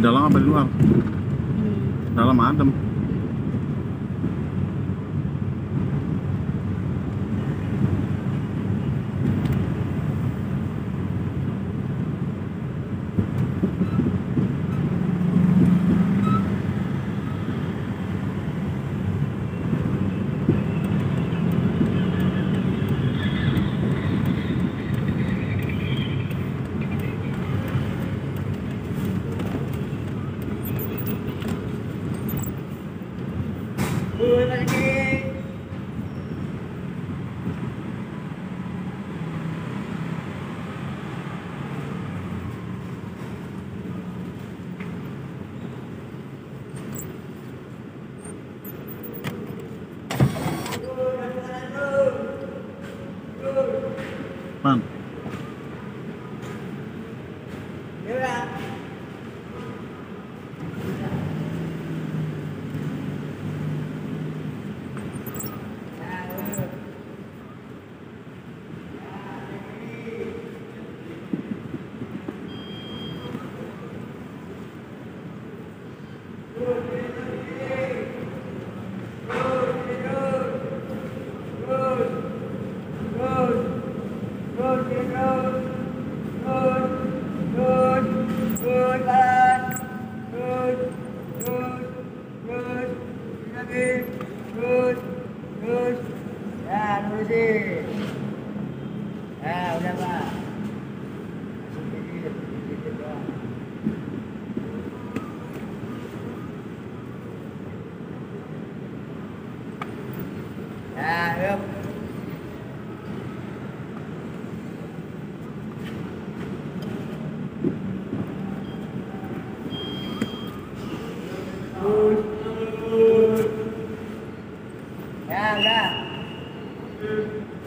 Dalam apa di luar? Hmm. Dalam adem. Vâng Thank you. Ah, udah pak. Ah, yuk. Yeah, yeah. Amen.